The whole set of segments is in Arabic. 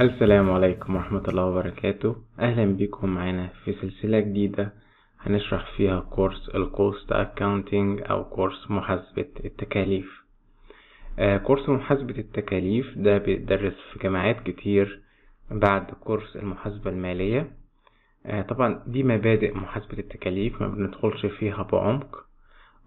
السلام عليكم ورحمة الله وبركاته. أهلا بكم معانا في سلسلة جديدة هنشرح فيها كورس ال cost accounting أو كورس محاسبة التكاليف. آه كورس محاسبة التكاليف ده بيدرس في جامعات كتير بعد كورس المحاسبة المالية. آه طبعا دي مبادئ محاسبة التكاليف ما بندخلش فيها بعمق.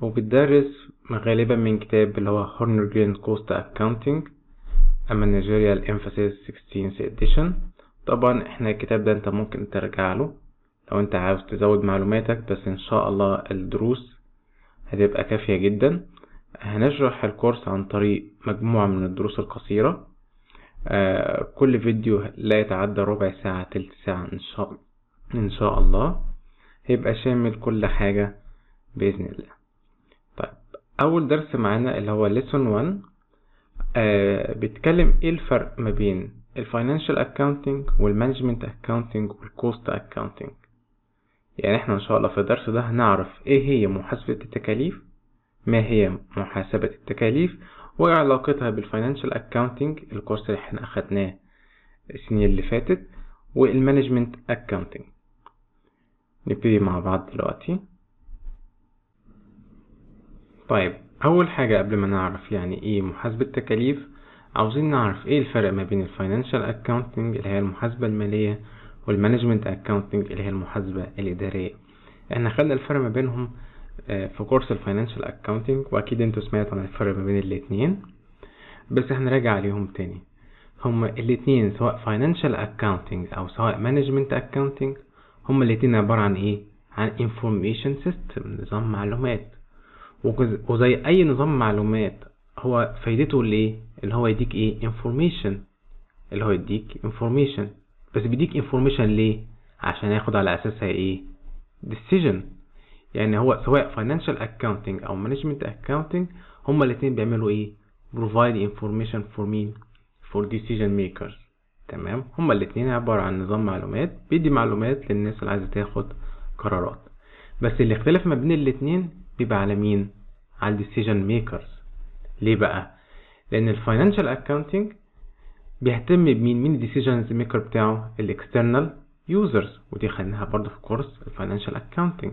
وبتدرس غالبا من كتاب اللي هو Horngren cost accounting A Managerial Emphasis 16th Edition. طبعا إحنا الكتاب ده أنت ممكن ترجع له لو أنت عاوز تزود معلوماتك بس إن شاء الله الدروس هتبقى كافية جدا. هنشرح الكورس عن طريق مجموعة من الدروس القصيرة. آه كل فيديو لا يتعدى ربع ساعة تلت ساعة إن شاء إن شاء الله. هيبقى شامل كل حاجة بإذن الله. طيب أول درس معانا اللي هو lesson 1 آه بيتكلم إيه الفرق ما بين ال financial accounting وال management accounting وال cost accounting يعني إحنا إن شاء الله في الدرس ده هنعرف إيه هي محاسبة التكاليف ما هي محاسبة التكاليف وعلاقتها بال financial accounting الكورس اللي إحنا أخدناه السنين اللي فاتت وال management accounting نبتدي مع بعض دلوقتي. طيب أول حاجة قبل ما نعرف يعني إيه محاسبة تكاليف عاوزين نعرف إيه الفرق ما بين ال financial accounting اللي هي المحاسبة المالية وال management accounting اللي هي المحاسبة الإدارية. إحنا خدنا الفرق ما بينهم في كورس ال financial accounting وأكيد أنتوا سمعتوا عن الفرق ما بين الاتنين بس هنراجع عليهم تاني. هما الاتنين سواء financial accounting أو سواء management accounting هما الاتنين عبارة عن إيه؟ عن information system نظام معلومات. وزي أي نظام معلومات هو فايدته الايه اللي هو يديك إيه؟ information. اللي هو يديك information. بس بيديك information ليه؟ عشان ياخد على أساسها إيه؟ decision. يعني هو سواء financial accounting أو management accounting هما الاتنين بيعملوا إيه؟ provide information for مين for decision makers. تمام؟ هما الاتنين عبارة عن نظام معلومات بيدي معلومات للناس اللي عايزة تاخد قرارات. بس اللي اختلف ما بين الاتنين بيبقى على مين؟ على ال decision makers ليه بقى؟ لأن ال financial accounting بيهتم بمين؟ مين ال decisions maker بتاعه؟ ال external users ودي خدناها برضه في كورس ال financial accounting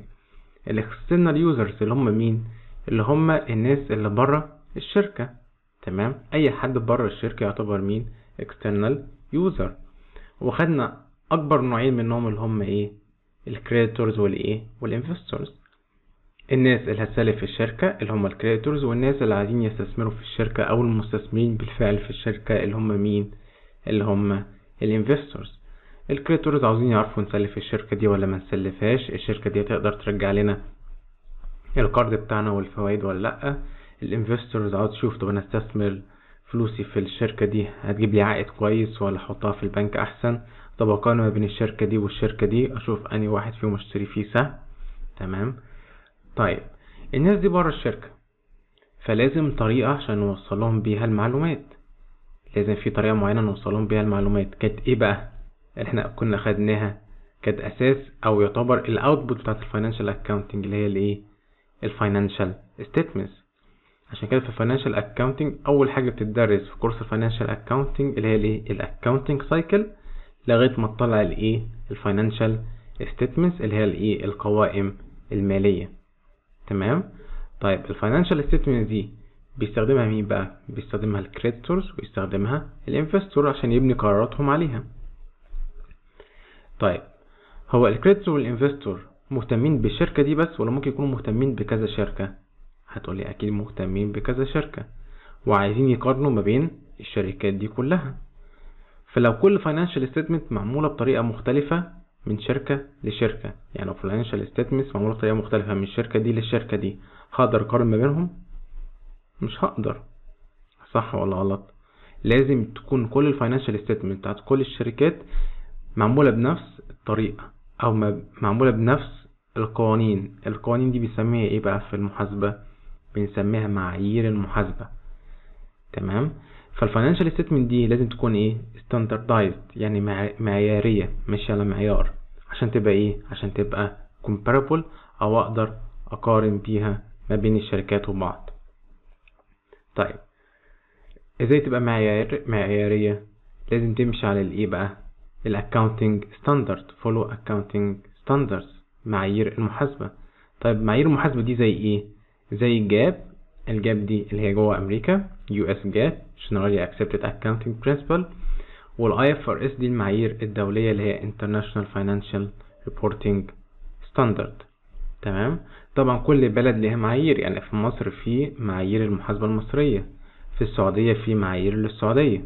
ال external users اللي هم مين؟ اللي هم الناس اللي بره الشركة. تمام؟ أي حد بره الشركة يعتبر مين؟ external user وخدنا أكبر نوعين منهم اللي هم إيه؟ ال creditors والإيه؟ وال investors الناس اللي هتسلف في الشركة اللي هم ال creditors والناس اللي عايزين يستثمروا في الشركة أو المستثمرين بالفعل في الشركة اللي هم مين؟ اللي هم ال investors. ال creditors عاوزين يعرفوا نسلف الشركة دي ولا ما نسلفهاش الشركة دي تقدر ترجع لنا القرض بتاعنا والفوائد ولا لأ؟ الانفستورز عاوز تشوف طب أنا استثمر فلوسي في الشركة دي هتجيب لي عائد كويس ولا أحطها في البنك أحسن؟ طب أقارن ما بين الشركة دي والشركة دي أشوف اني واحد فيهم اشتري فيه سهم. تمام؟ طيب الناس دي بره الشركة فلازم طريقة عشان نوصلهم بيها المعلومات. لازم في طريقة معينة نوصلهم بيها المعلومات. كانت إيه بقى اللي إحنا كنا خدناها؟ كانت أساس أو يعتبر ال output بتاعت ال financial accounting اللي هي الايه ال financial statements عشان كده في ال financial accounting أول حاجة بتدرس في كورس ال financial accounting اللي هي الايه ال accounting cycle لغاية ما تطلع الايه ال financial statements اللي هي الايه القوائم المالية. تمام؟ طيب ال financial statement دي بيستخدمها مين بقى؟ بيستخدمها ال creditors ويستخدمها ال investor عشان يبني قراراتهم عليها. طيب هو ال creditor وال investor مهتمين بالشركة دي بس ولا ممكن يكونوا مهتمين بكذا شركة؟ هتقولي أكيد مهتمين بكذا شركة وعايزين يقارنوا ما بين الشركات دي كلها. فلو كل financial statement معمولة بطريقة مختلفة من شركة لشركة. يعني financial statements معمولة بطريقة مختلفة من الشركة دي للشركة دي. هقدر أقارن ما بينهم؟ مش هقدر. صح ولا غلط؟ لازم تكون كل ال financial statement بتاعت كل الشركات معمولة بنفس الطريقة أو معمولة بنفس القوانين. القوانين دي بنسميها إيه بقى في المحاسبة؟ بنسميها معايير المحاسبة. تمام؟ فال financial statement دي لازم تكون إيه؟ standardized يعني معيارية ماشية على معيار. عشان تبقى إيه؟ عشان تبقى comparable أو أقدر أقارن بيها ما بين الشركات وبعض. طيب إزاي تبقى معيار معيارية؟ لازم تمشي على الإيه بقى؟ ال accounting standard follow accounting standards معايير المحاسبة. طيب معايير المحاسبة دي زي إيه؟ زي ال GAAP ال GAAP دي اللي هي جوه أمريكا US GAAP Generally Accepted Accounting Principle. IFRS دي المعايير الدولية اللي هي International Financial Reporting Standard. تمام؟ طبعا كل بلد ليها معايير يعني في مصر في معايير المحاسبة المصرية في السعودية في معايير للسعودية.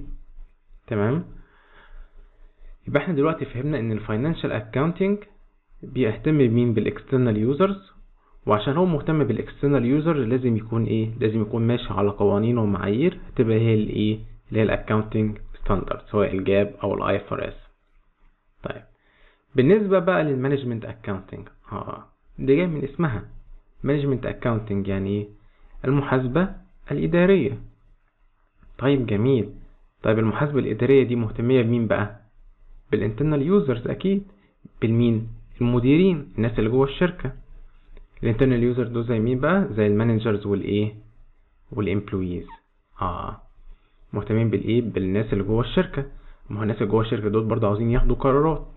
تمام؟ يبقى إحنا دلوقتي فهمنا إن ال financial accounting بيهتم بمين؟ بال external users وعشان هو مهتم بال external user لازم يكون إيه؟ لازم يكون ماشي على قوانين ومعايير هتبقى هي الايه اللي هي ال accounting standard سواء ال GAAP أو ال IFRS طيب. بالنسبة بقى لل management accounting آه دي جاي من اسمها. management accounting يعني إيه؟ المحاسبة الإدارية. طيب جميل. طيب المحاسبة الإدارية دي مهتمية بمين بقى؟ بال internal users أكيد. بالمين؟ المديرين الناس اللي جوه الشركة. ال internal user دول زي مين بقى؟ زي ال managers والايه والامبلويز آه. مهتمين بالايه بالناس اللي جوه الشركة. ما هو الناس اللي جوه الشركة دول برضه عاوزين ياخدوا قرارات.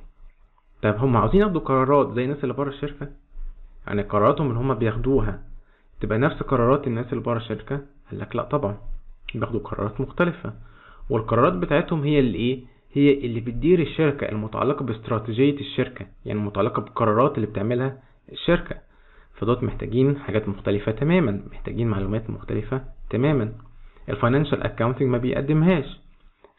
طيب هم عاوزين ياخدوا قرارات زي الناس اللي بره الشركة؟ يعني قراراتهم اللي هم بياخدوها تبقى نفس قرارات الناس اللي بره الشركة؟ قال لك لا طبعا. بياخدوا قرارات مختلفة. والقرارات بتاعتهم هي اللي إيه؟ هي اللي بتدير الشركة المتعلقة باستراتيجية الشركة. يعني المتعلقه بالقرارات اللي بتعملها الشركة. فدوت محتاجين حاجات مختلفة تماما محتاجين معلومات مختلفة تماما. financial accounting ال ما بيقدمهاش.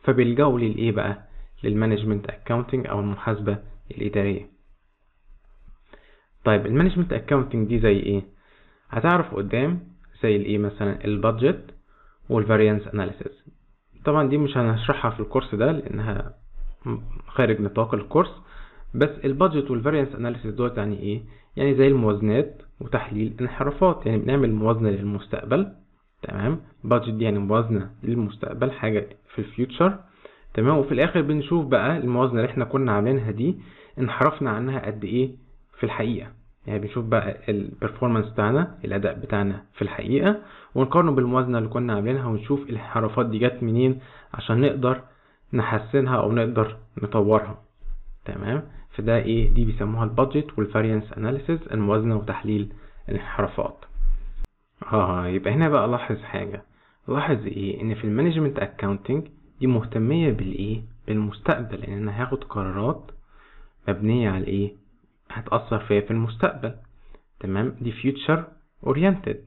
فبيلجأوا للإيه بقى؟ لل management accounting أو المحاسبة الإدارية. طيب ال management accounting دي زي إيه؟ هتعرف قدام زي الإيه مثلا؟ ال budget وال variance analysis طبعا دي مش هنشرحها في ال course ده لأنها خارج نطاق ال course بس ال budget وال variance analysis دوت يعني إيه؟ يعني زي الموازنات وتحليل انحرافات. يعني بنعمل موازنة للمستقبل تمام؟ budget يعني موازنة للمستقبل حاجة في ال future تمام؟ وفي الآخر بنشوف بقى الموازنة اللي إحنا كنا عاملينها دي انحرفنا عنها قد إيه في الحقيقة. يعني بنشوف بقى ال performance بتاعنا الأداء بتاعنا في الحقيقة ونقارنه بالموازنة اللي كنا عاملينها ونشوف الانحرافات دي جت منين عشان نقدر نحسنها أو نقدر نطورها تمام؟ فده إيه دي بيسموها ال budget وال variance analysis الموازنة وتحليل الانحرافات. آه يبقى هنا بقى لاحظ حاجة. لاحظ إيه إن في ال management accounting دي مهتمية بالايه بالمستقبل. ان أنا هاخد قرارات مبنية على إيه هتأثر فيا في المستقبل. تمام؟ دي future oriented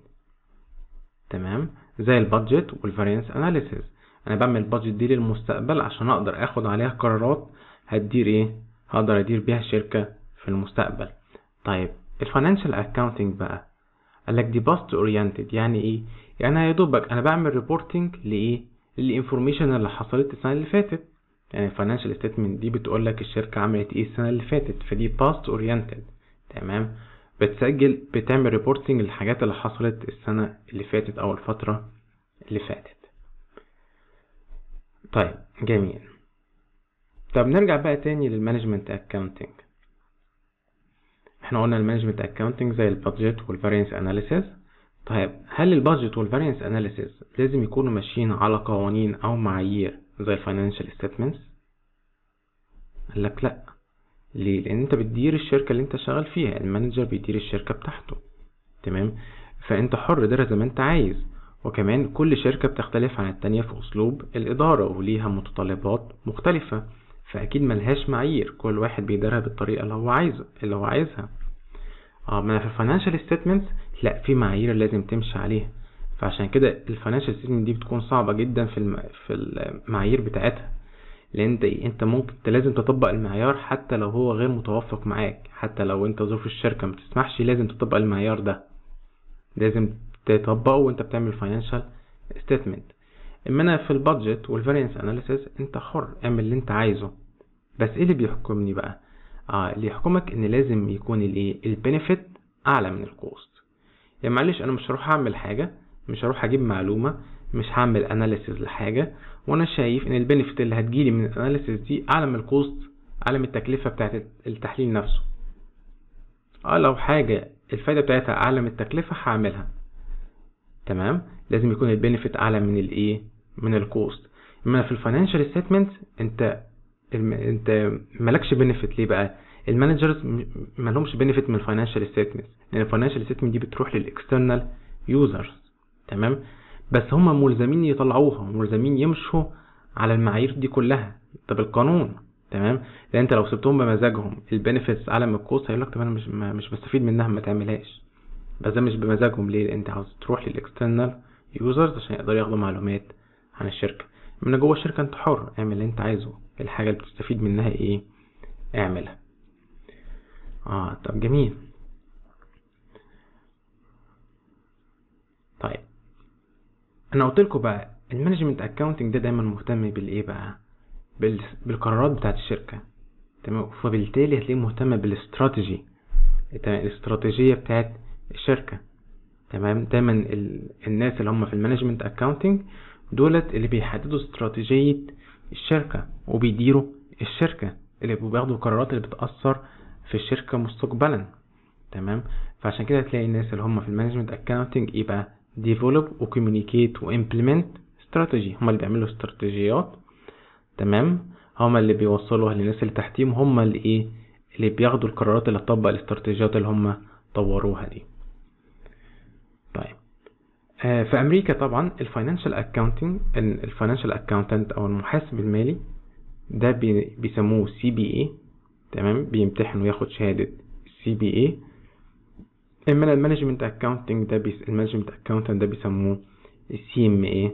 تمام؟ زي ال budget وال variance analysis أنا بعمل ال budget دي للمستقبل عشان أقدر آخد عليها قرارات هتدير إيه هقدر أدير بيها الشركة في المستقبل. طيب ال financial accounting بقى. قال لك دي past oriented يعني إيه؟ يعني يا دوبك أنا بعمل reporting لإيه؟ لل information اللي حصلت السنة اللي فاتت. يعني ال financial statement دي بتقول لك الشركة عملت إيه السنة اللي فاتت فدي past oriented تمام؟ بتسجل بتعمل reporting للحاجات اللي حصلت السنة اللي فاتت أو الفترة اللي فاتت. طيب جميل. طب نرجع بقى تاني لل management accounting إحنا قلنا ال management accounting زي ال budget وال variance analysis طيب هل ال budget وال variance analysis لازم يكونوا ماشيين على قوانين أو معايير زي ال financial statements قال لك لا. ليه؟ لأن أنت بتدير الشركة اللي أنت شغال فيها ال manager بيدير الشركة بتاعته. تمام؟ فأنت حر ديرها زي ما أنت عايز. وكمان كل شركة بتختلف عن التانية في أسلوب الإدارة وليها متطلبات مختلفة. فأكيد ملهاش معايير. كل واحد بيديرها بالطريقة اللي هو عايزه اللي هو عايزها. آه ما في ال financial statements لا في معايير لازم تمشي عليها. فعشان كده ال financial statement دي بتكون صعبة جدا في الم... في المعايير بتاعتها. لأن أنت أنت ممكن انت لازم تطبق المعيار حتى لو هو غير متوافق معاك. حتى لو أنت ظروف الشركة ما لازم تطبق المعيار ده. لازم تطبقه وأنت بتعمل financial statement اما أنا في ال budget وال variance analysis أنت حر اعمل اللي أنت عايزه. بس إيه اللي بيحكمني بقى؟ آه اللي يحكمك إن لازم يكون الايه ال benefit أعلى من ال cost يعني معلش أنا مش هروح أعمل حاجة مش هروح أجيب معلومة مش هعمل analysis لحاجة وأنا شايف إن ال benefit اللي هتجيلي من ال analysis دي أعلى من ال cost أعلى من التكلفة بتاعت التحليل نفسه. آه لو حاجة الفايدة بتاعتها أعلى من التكلفة هعملها. تمام؟ لازم يكون ال benefit أعلى من الايه من ال cost ما في ال financial statement أنت. أنت مالكش benefit ليه بقى؟ ال managers ما لهمش benefit من ال financial statement لأن ال financial statement دي بتروح لل external users تمام؟ بس هم ملزمين يطلعوها ملزمين يمشوا على المعايير دي كلها. طب القانون؟ تمام؟ لأن أنت لو سبتهم بمزاجهم ال benefits أعلى من ال cost هيقول لك طب أنا مش مش بستفيد منها ما تعملهاش. بس ده مش بمزاجهم. ليه؟ لأن أنت عاوز تروح لل external users عشان يقدروا ياخدوا معلومات عن الشركة. من جوه الشركة انت حر اعمل اللي انت عايزه. الحاجة اللي بتستفيد منها إيه؟ اعملها. آه طب جميل. طيب. أنا قلت لكم بقى ال management accounting ده دايما مهتم بالإيه بقى؟ بالقرارات بتاعت الشركة. تمام؟ فبالتالي هتلاقيه مهتم بالاستراتيجي. الاستراتيجية بتاعت الشركة. تمام؟ دايما ال... الناس اللي هم في ال management accounting دولت اللي بيحددوا استراتيجية الشركة وبيديروا الشركة اللي بياخدوا القرارات اللي بتاثر في الشركة مستقبلا. تمام؟ فعشان كده هتلاقي الناس اللي هم في ال management accounting إيه بقى develop و communicate و implement strategy هم اللي بيعملوا استراتيجيات. تمام؟ هم اللي بيوصلوها للناس اللي تحتيهم. هم اللي إيه؟ اللي بياخدوا القرارات اللي تطبق الاستراتيجيات اللي هم طوروها دي. في أمريكا طبعا ال financial accounting ال financial accountant أو المحاسب المالي ده بي بيسموه CPA تمام؟ بيمتحن وياخد شهادة CPA اما ال management accounting ده بيس ال management accountant ده بيسموه CMA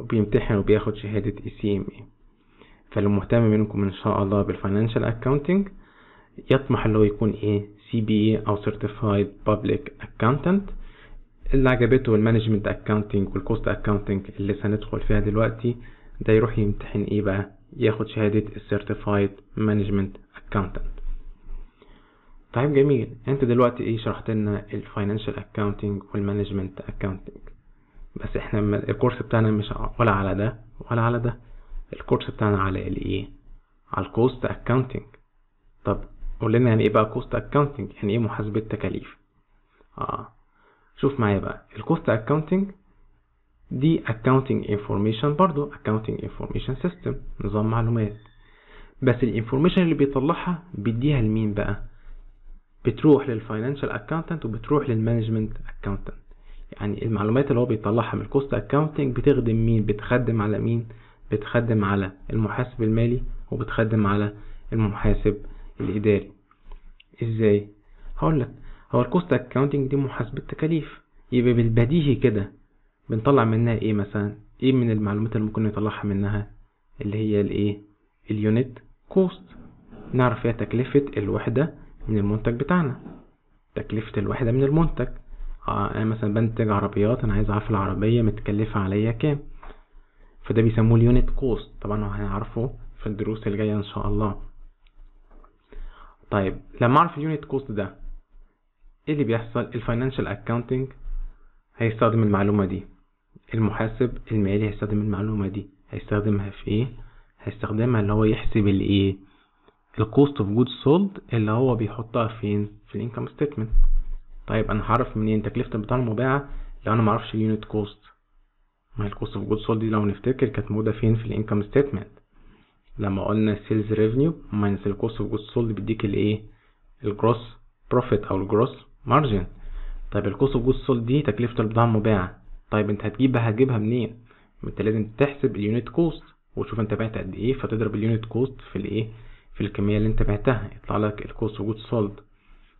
بيمتحن وبياخد شهادة CMA فاللي مهتم منكم إن شاء الله بال financial accounting يطمح اللي هو يكون إيه؟ CPA أو certified public accountant اللي عجبته ال management accounting وال cost accounting اللي سندخل فيها دلوقتي ده يروح يمتحن إيه بقى؟ ياخد شهادة ال certified management accountant طيب جميل. انت دلوقتي إيه شرحت لنا ال financial accounting وال management accounting بس إحنا الكورس بتاعنا مش ولا على ده ولا على ده. الكورس بتاعنا على الايه على ال cost accounting طب قول لنا يعني إيه بقى cost accounting يعني إيه محاسبة تكاليف؟ آه. شوف معايا بقى. ال cost accounting دي accounting information برضو accounting information system نظام معلومات. بس ال information اللي بيطلعها بيديها لمين بقى؟ بتروح لل financial accountant وبتروح لل management accountant يعني المعلومات اللي هو بيطلعها من ال cost accounting بتخدم مين؟ بتخدم على مين؟ بتخدم على المحاسب المالي وبتخدم على المحاسب الإداري. إزاي؟ هقول لك. هو ال cost accounting دي محاسبة تكاليف. يبقى بالبديهي كده بنطلع منها إيه مثلا؟ إيه من المعلومات اللي ممكن نطلعها منها؟ اللي هي الإيه؟ ال unit cost نعرف فيها تكلفة الوحدة من المنتج بتاعنا. تكلفة الوحدة من المنتج. آه أنا مثلا بنتج عربيات أنا عايز أعرف العربية متكلفة عليا كام؟ فده بيسموه ال unit cost طبعا هنعرفه في الدروس اللي جاية إن شاء الله. طيب لما أعرف ال unit cost ده إيه اللي بيحصل؟ ال financial accounting هيستخدم المعلومة دي. المحاسب المالي هيستخدم المعلومة دي. هيستخدمها في إيه؟ هيستخدمها اللي هو يحسب الايه؟ ال cost of good sold اللي هو بيحطها فين؟ في ال income statement طيب أنا هعرف منين؟ تكلفة البضاعة المباعة لو أنا معرفش ال unit cost ما هي ال cost of good sold دي لو نفتكر كانت موجودة فين؟ في ال income statement لما قلنا sales revenue minus ال cost of good sold بيديك الايه؟ ال gross profit أو ال gross margin. طيب ال cost of good sold دي تكلفة البضاعة المباعة طيب انت هتجيبها هتجيبها منين؟ انت لازم تحسب ال unit cost وتشوف انت بعت قد إيه فتضرب ال unit cost في الايه؟ في الكمية اللي انت بعتها. يطلع لك ال cost of good sold.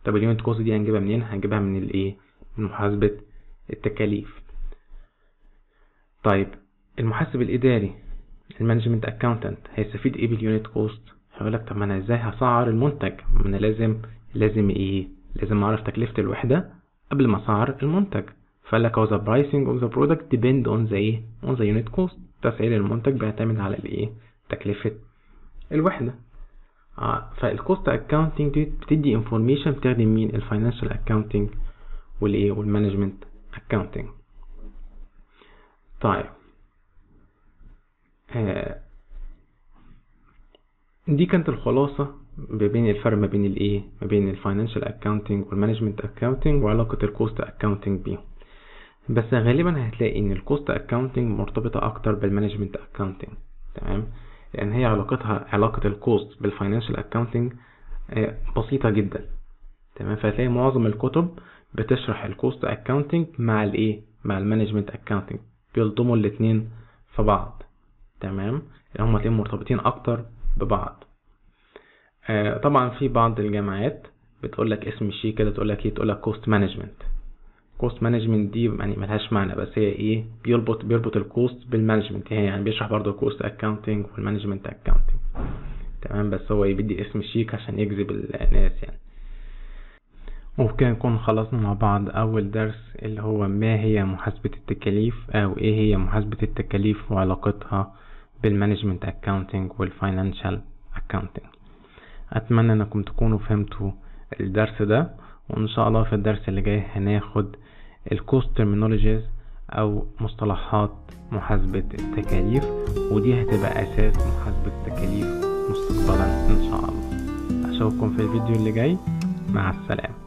طب ال unit cost دي هنجيبها منين؟ هنجيبها من الايه؟ من محاسبة التكاليف. طيب المحاسب الإداري ال management accountant هيستفيد إيه بال unit cost؟ هيقول لك طب ما أنا إزاي هسعر المنتج؟ ما أنا لازم لازم إيه؟ لازم أعرف تكلفة الوحدة قبل ما أسعر المنتج. فقال لك هو the pricing of the product depend on the إيه؟ on the unit cost. تسعير المنتج بيعتمد على الإيه؟ تكلفة الوحدة. آه فال cost accounting دي بتدي information بتخدم مين؟ ال financial accounting والايه وال management accounting طيب. آه دي كانت الخلاصة. ما بين الفرق ما بين الايه؟ ما بين ال financial accounting وال management accounting وعلاقة ال cost accounting بيهم. بس غالبا هتلاقي إن ال cost accounting مرتبطة أكتر بال management accounting تمام؟ لأن هي علاقتها علاقة ال cost بال financial accounting بسيطة جدا تمام؟ فهتلاقي معظم الكتب بتشرح ال cost accounting مع الايه؟ مع ال management accounting بيلضموا الاتنين في بعض تمام؟ هما الاتنين مرتبطين أكتر ببعض. طبعا في بعض الجامعات بتقول لك اسم شيك كده تقول لك إيه؟ تقول لك cost management cost management دي يعني ملهاش معنى بس هي إيه؟ بيربط بيربط ال cost بال management هي يعني بيشرح برضه ال cost accounting وال management accounting تمام؟ بس هو بيدي اسم شيك عشان يجذب الناس يعني. وبكده نكون خلصنا مع بعض أول درس اللي هو ما هي محاسبة التكاليف أو إيه هي محاسبة التكاليف وعلاقتها بال management accounting وال financial accounting أتمنى أنكم تكونوا فهمتوا الدرس ده وإن شاء الله في الدرس اللي جاي هناخد ال cost terminologies أو مصطلحات محاسبة التكاليف ودي هتبقى أساس محاسبة التكاليف مستقبلا إن شاء الله. أشوفكم في الفيديو اللي جاي. مع السلامة.